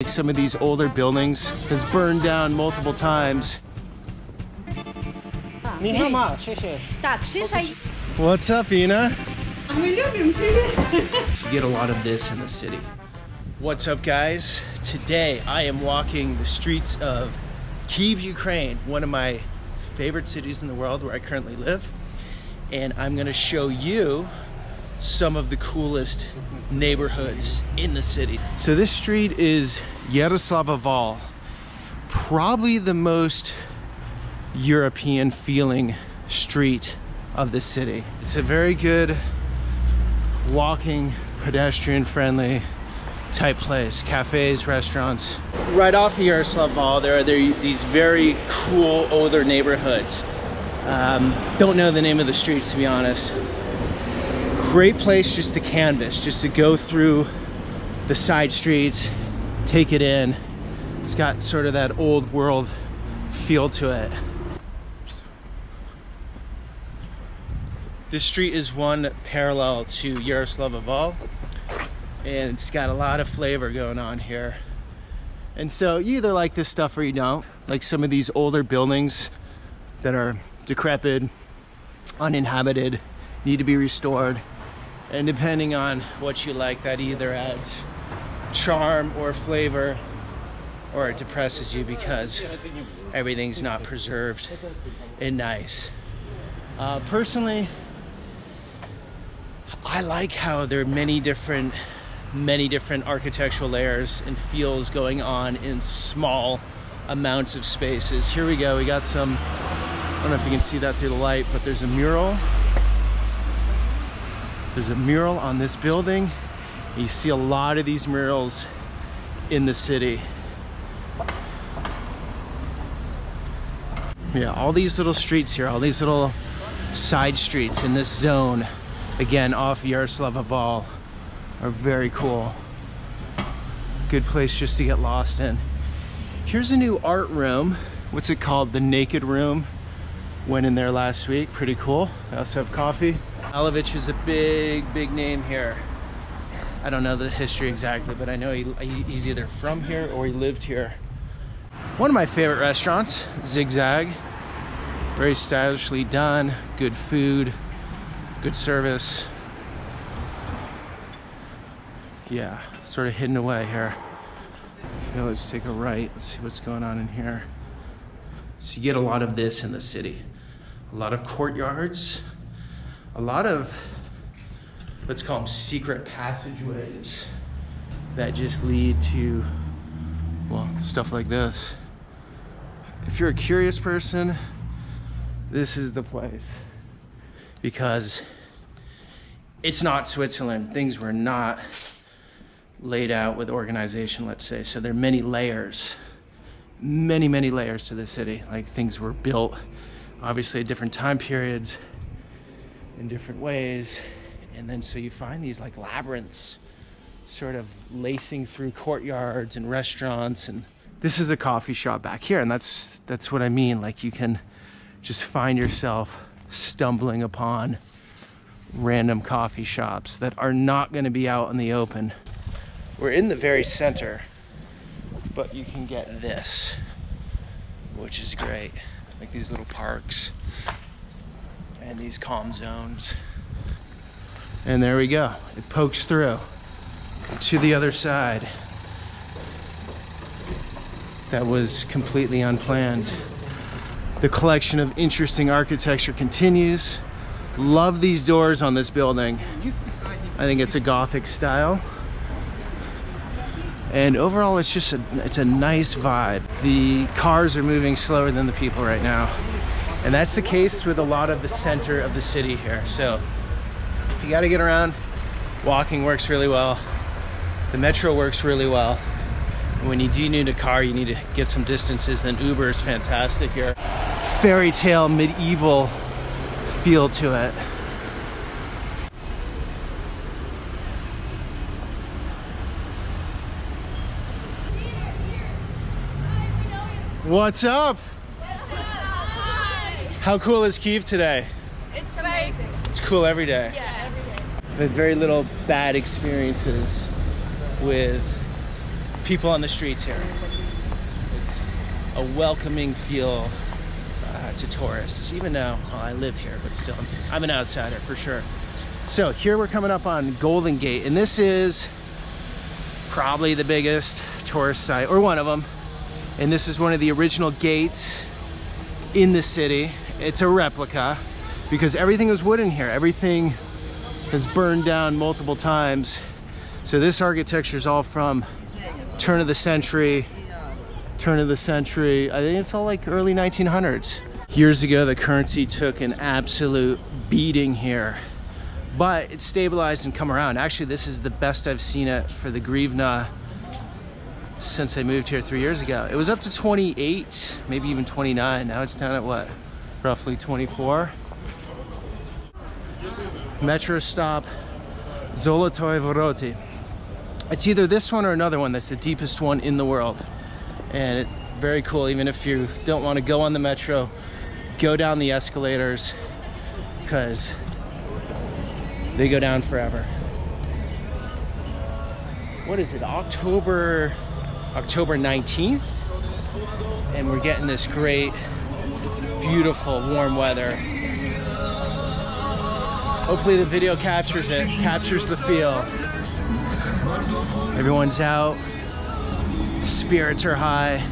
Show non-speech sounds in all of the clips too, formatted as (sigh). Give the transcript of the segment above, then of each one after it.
Like some of these older buildings has burned down multiple times. What's up, Ina? (laughs) you get a lot of this in the city. What's up, guys? Today I am walking the streets of Kiev, Ukraine, one of my favorite cities in the world where I currently live. And I'm gonna show you some of the coolest neighborhoods in the city. So this street is Yaroslava probably the most European feeling street of the city. It's a very good walking, pedestrian friendly type place. Cafes, restaurants. Right off of Yaroslav there are these very cool older neighborhoods. Um, don't know the name of the streets to be honest. Great place just to canvas, just to go through the side streets, take it in. It's got sort of that old world feel to it. This street is one parallel to Yaroslavl and it's got a lot of flavor going on here. And so you either like this stuff or you don't. Like some of these older buildings that are decrepit, uninhabited, need to be restored. And depending on what you like, that either adds charm or flavor or it depresses you because everything's not preserved and nice. Uh, personally, I like how there are many different many different architectural layers and feels going on in small amounts of spaces. Here we go, we got some, I don't know if you can see that through the light, but there's a mural. There's a mural on this building. You see a lot of these murals in the city. Yeah, all these little streets here, all these little side streets in this zone again off Yaroslava are very cool. Good place just to get lost in. Here's a new art room. What's it called? The Naked Room. Went in there last week, pretty cool. I also have coffee. Alovich is a big, big name here. I don't know the history exactly, but I know he, he's either from here or he lived here. One of my favorite restaurants, Zigzag. Very stylishly done, good food, good service. Yeah, sort of hidden away here. Okay, let's take a right. Let's see what's going on in here. So you get a lot of this in the city. A lot of courtyards, a lot of, let's call them secret passageways that just lead to, well, stuff like this. If you're a curious person, this is the place because it's not Switzerland. Things were not laid out with organization, let's say. So there are many layers, many, many layers to the city. Like things were built, obviously, at different time periods, in different ways. And then so you find these like labyrinths sort of lacing through courtyards and restaurants and this is a coffee shop back here and that's that's what I mean like you can just find yourself stumbling upon random coffee shops that are not going to be out in the open. We're in the very center, but you can get this, which is great. Like these little parks and these calm zones. And there we go. It pokes through to the other side. That was completely unplanned. The collection of interesting architecture continues. Love these doors on this building. I think it's a Gothic style. And overall, it's just a, it's a nice vibe. The cars are moving slower than the people right now. And that's the case with a lot of the center of the city here. So if you gotta get around, walking works really well. The metro works really well. When you do need a car, you need to get some distances, then Uber is fantastic here fairy tale medieval feel to it. What's up? How cool is Kiev today? It's amazing. It's cool every day. Yeah, every day. I've had very little bad experiences with people on the streets here. It's a welcoming feel uh, to tourists, even though well, I live here, but still, I'm an outsider for sure. So here we're coming up on Golden Gate, and this is probably the biggest tourist site, or one of them. And this is one of the original gates in the city. It's a replica because everything is wooden here. Everything has burned down multiple times. So this architecture is all from turn of the century, turn of the century. I think it's all like early 1900s. Years ago, the currency took an absolute beating here, but it stabilized and come around. Actually, this is the best I've seen it for the Grivna since I moved here three years ago. It was up to 28, maybe even 29. Now it's down at what? Roughly 24. Metro stop Zolotoy Voroti. It's either this one or another one that's the deepest one in the world. And it, very cool, even if you don't want to go on the metro, go down the escalators because they go down forever. What is it, October, October 19th? And we're getting this great, beautiful, warm weather. Hopefully the video captures it, captures the feel. Everyone's out, spirits are high.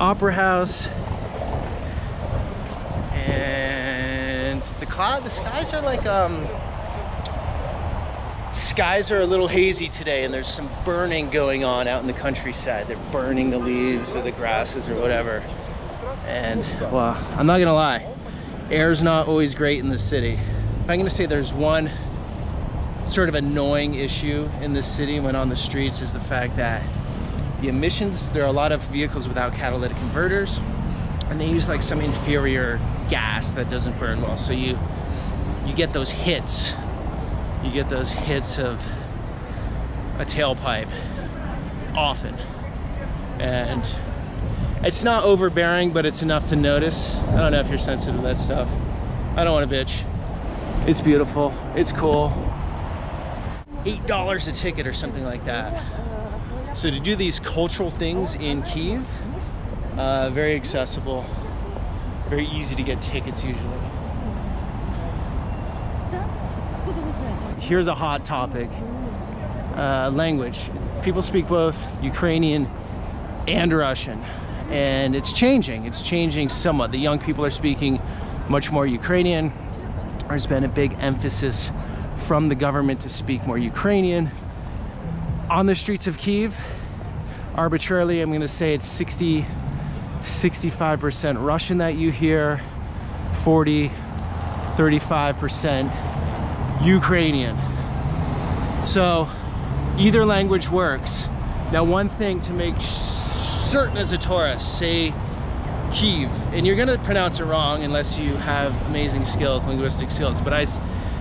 Opera House, and the cloud, the skies are like, um, skies are a little hazy today and there's some burning going on out in the countryside. They're burning the leaves or the grasses or whatever. And, well, I'm not gonna lie, air's not always great in the city. If I'm gonna say there's one sort of annoying issue in this city when on the streets is the fact that the emissions, there are a lot of vehicles without catalytic converters and they use like some inferior gas that doesn't burn well. So you, you get those hits. You get those hits of a tailpipe often. And it's not overbearing, but it's enough to notice. I don't know if you're sensitive to that stuff. I don't want to bitch. It's beautiful. It's cool. $8 a ticket or something like that. So to do these cultural things in Kiev, uh, very accessible, very easy to get tickets usually. Here's a hot topic, uh, language. People speak both Ukrainian and Russian, and it's changing. It's changing somewhat. The young people are speaking much more Ukrainian. There's been a big emphasis from the government to speak more Ukrainian. On the streets of Kiev, arbitrarily, I'm gonna say it's 60, 65% Russian that you hear, 40, 35% Ukrainian. So either language works. Now one thing to make certain as a tourist, say Kiev, and you're gonna pronounce it wrong unless you have amazing skills, linguistic skills, but I,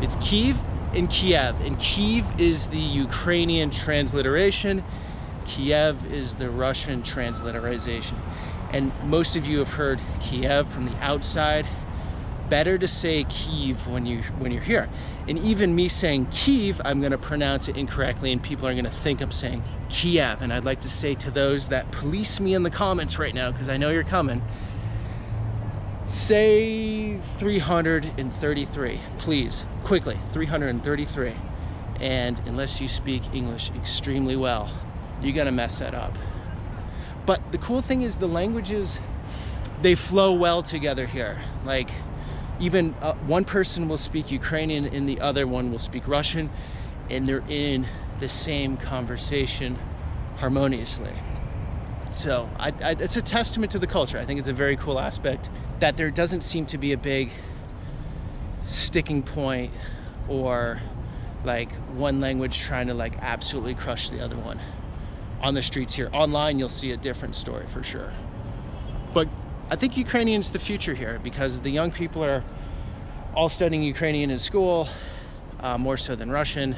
it's Kiev and Kiev, and Kiev is the Ukrainian transliteration, Kiev is the Russian transliteration. And most of you have heard Kiev from the outside. Better to say Kiev when you when you're here. And even me saying Kiev, I'm gonna pronounce it incorrectly and people are gonna think I'm saying Kiev. And I'd like to say to those that police me in the comments right now, because I know you're coming, say 333, please, quickly, 333. And unless you speak English extremely well, you're gonna mess that up. But the cool thing is the languages, they flow well together here. Like even uh, one person will speak Ukrainian and the other one will speak Russian and they're in the same conversation harmoniously. So I, I, it's a testament to the culture. I think it's a very cool aspect that there doesn't seem to be a big sticking point or like one language trying to like absolutely crush the other one on the streets here. Online, you'll see a different story for sure. But I think Ukrainian's the future here because the young people are all studying Ukrainian in school, uh, more so than Russian.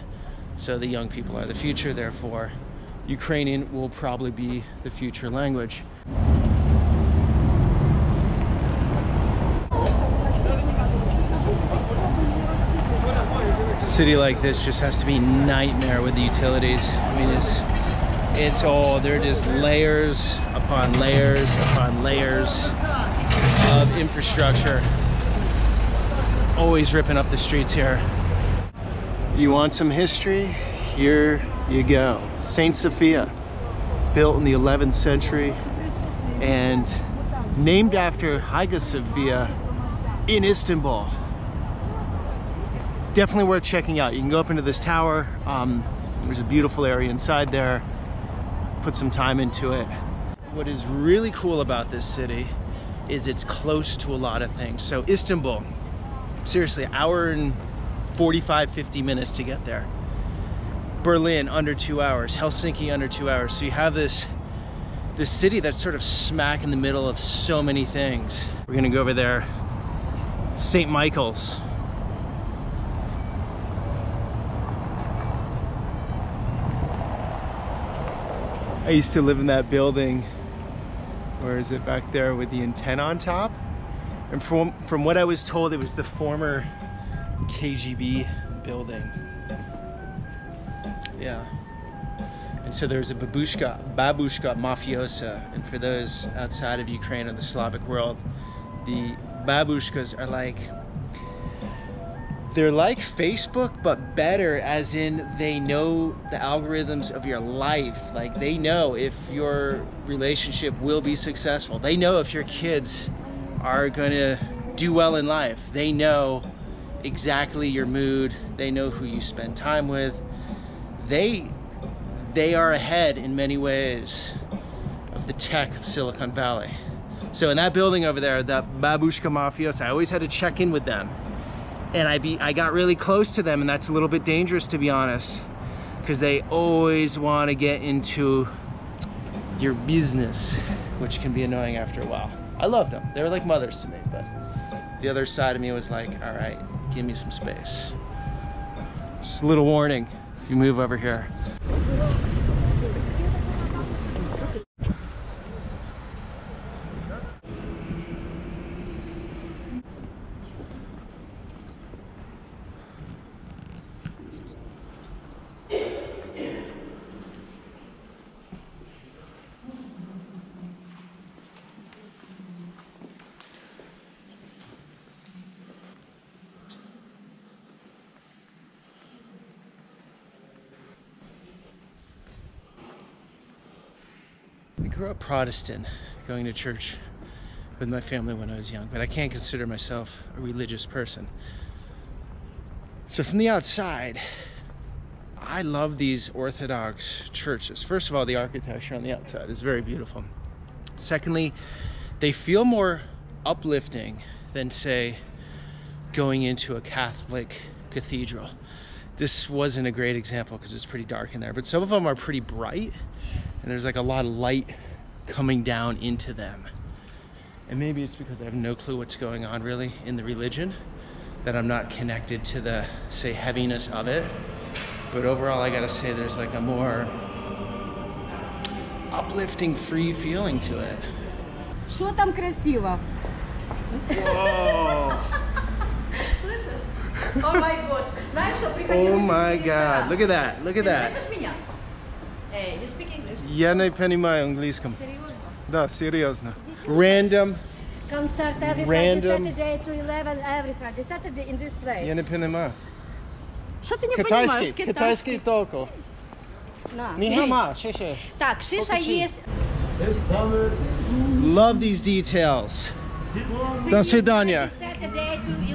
So the young people are the future, therefore Ukrainian will probably be the future language. city like this just has to be nightmare with the utilities. I mean, it's It's all, they're just layers upon layers upon layers of infrastructure. Always ripping up the streets here. You want some history? Here you go. Saint Sophia, built in the 11th century and named after Hagia Sophia in Istanbul. Definitely worth checking out. You can go up into this tower. Um, there's a beautiful area inside there. Put some time into it. What is really cool about this city is it's close to a lot of things. So Istanbul, seriously, hour and 45, 50 minutes to get there. Berlin under two hours, Helsinki under two hours. So you have this this city that's sort of smack in the middle of so many things. We're gonna go over there, St. Michael's. I used to live in that building. Where is it back there with the antenna on top? And from, from what I was told, it was the former KGB building. Yeah. And so there's a babushka, babushka mafiosa. And for those outside of Ukraine or the Slavic world, the babushkas are like, they're like Facebook, but better as in they know the algorithms of your life. Like they know if your relationship will be successful. They know if your kids are gonna do well in life. They know exactly your mood. They know who you spend time with. They they are ahead in many ways of the tech of Silicon Valley. So in that building over there, that Babushka Mafios, I always had to check in with them. And I, be, I got really close to them and that's a little bit dangerous to be honest. Because they always want to get into your business, which can be annoying after a while. I loved them. They were like mothers to me, but the other side of me was like, all right, give me some space. Just a little warning if you move over here. Grew up Protestant, going to church with my family when I was young, but I can't consider myself a religious person. So from the outside, I love these Orthodox churches. First of all, the architecture on the outside is very beautiful. Secondly, they feel more uplifting than, say, going into a Catholic cathedral. This wasn't a great example because it's pretty dark in there, but some of them are pretty bright and there's like a lot of light coming down into them. And maybe it's because I have no clue what's going on really in the religion that I'm not connected to the, say, heaviness of it. But overall, I gotta say there's like a more uplifting, free feeling to it. Що там красиво? Whoa! (laughs) Слышишь? О май год. Знаешь, что приходилось Oh идти my в god, ресторан. look at that, look at Ты that. слышишь меня? Эй, you speak English? Я не понимаю английском. Серьезно? Да, серьезно. Random. Concert every Random. Friday, Saturday to 11 every Friday, Saturday in this place. Я не понимаю. Что ты не понимаешь? Китайский, китайский только. На. Нихама, шеше. Так, шиша Покажи. есть. Love these details. До свидания. Saturday to 11. Yes?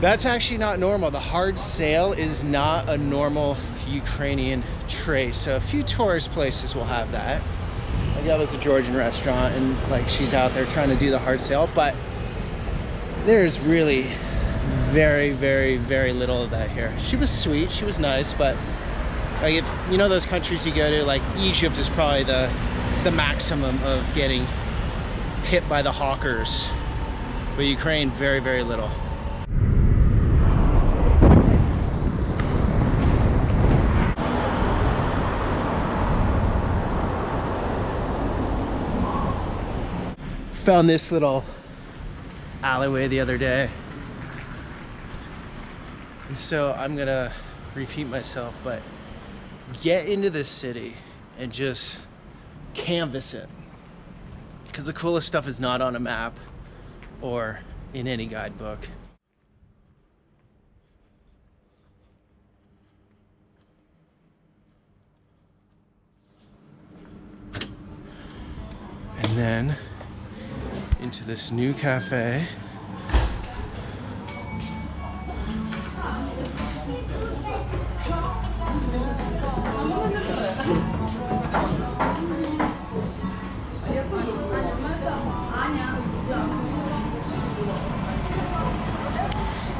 That's actually not normal. The hard sail is not a normal Ukrainian tray. So a few tourist places will have that. Like that was a Georgian restaurant and like she's out there trying to do the hard sail, but there's really very, very, very little of that here. She was sweet, she was nice, but like if you know those countries you go to, like Egypt is probably the the maximum of getting hit by the hawkers. But Ukraine, very, very little. Found this little alleyway the other day. And so I'm gonna repeat myself, but get into this city and just canvas it. Because the coolest stuff is not on a map or in any guidebook. And then into this new cafe.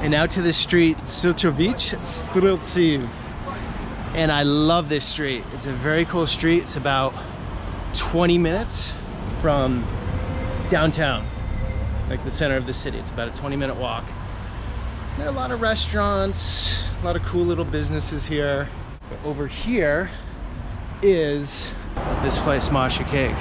And out to the street, Sichovykh Striltsiv. And I love this street. It's a very cool street. It's about 20 minutes from downtown, like the center of the city. It's about a 20 minute walk. There are a lot of restaurants, a lot of cool little businesses here. But over here is this place, Masha Cake.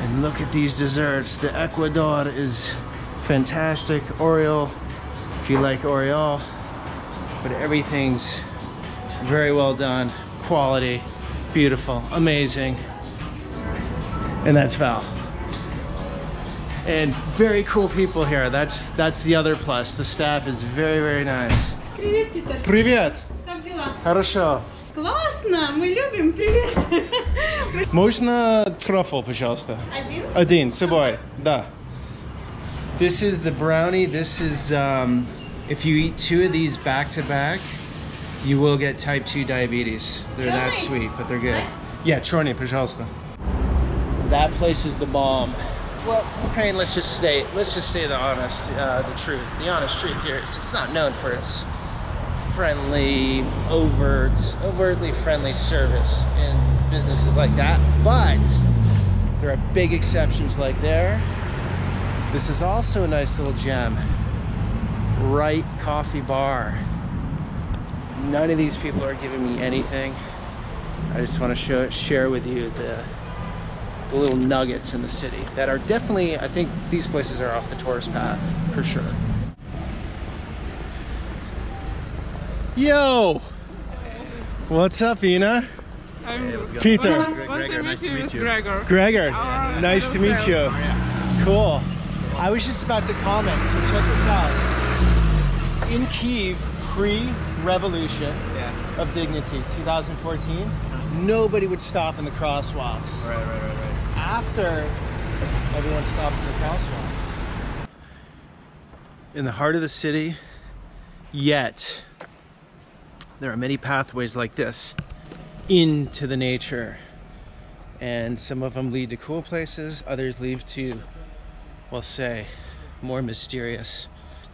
And look at these desserts. The Ecuador is fantastic. Oreo, if you like Oreo. But everything's very well done. Quality, beautiful, amazing. And that's Val. And very cool people here. That's that's the other plus. The staff is very, very nice. Привет, Питер. Привет! Как дела? Хорошо. Классно, мы любим, привет. (laughs) Можно трофл, пожалуйста? Один? Один, с собой, да. This is the brownie. This is, um, if you eat two of these back to back, you will get type 2 diabetes. They're that sweet, but they're good. Yeah, Chorny, Pajalsta. That place is the bomb. Well, Ukraine, let's just say, let's just say the honest, uh, the truth. The honest truth here is it's not known for its friendly, overt, overtly friendly service in businesses like that, but there are big exceptions like there. This is also a nice little gem. Right Coffee Bar. None of these people are giving me anything. I just want to show, share with you the, the little nuggets in the city that are definitely, I think these places are off the tourist path for sure. Yo! What's up, Ina? Peter. Want to meet you Gregor. Gregor, Uh, nice to meet you. Cool. I was just about to comment, so check this out. In Kiev, pre-revolution of dignity, 2014, uh-huh. nobody would stop in the crosswalks. Right, right, right, right. After everyone stopped in the crosswalks. In the heart of the city, yet there are many pathways like this into the nature. And some of them lead to cool places, others lead to, we'll say, more mysterious,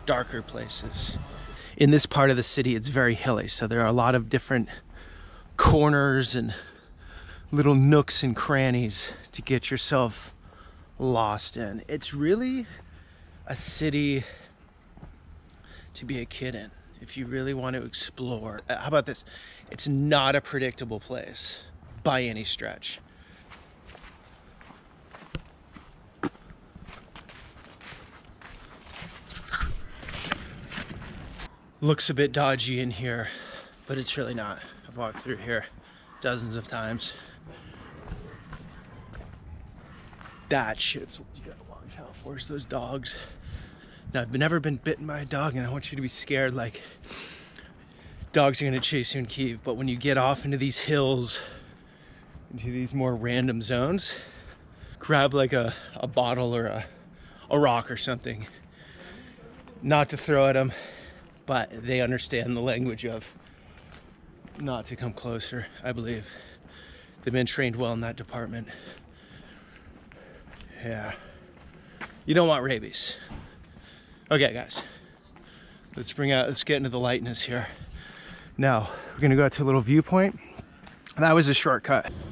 darker places. In this part of the city, it's very hilly, so there are a lot of different corners and little nooks and crannies to get yourself lost in. It's really a city to be a kid in if you really want to explore. Uh, How about this? It's not a predictable place by any stretch. Looks a bit dodgy in here, but it's really not. I've walked through here dozens of times. That shit's what you gotta watch out for is those dogs. Now I've never been bitten by a dog and I want you to be scared like dogs are gonna chase you in Kiev, but when you get off into these hills, into these more random zones, grab like a, a bottle or a, a rock or something. Not to throw at them, but they understand the language of not to come closer, I believe. They've been trained well in that department. Yeah. You don't want rabies. Okay, guys. Let's bring out, let's get into the lightness here. Now, we're gonna go out to a little viewpoint. That was a shortcut. (laughs)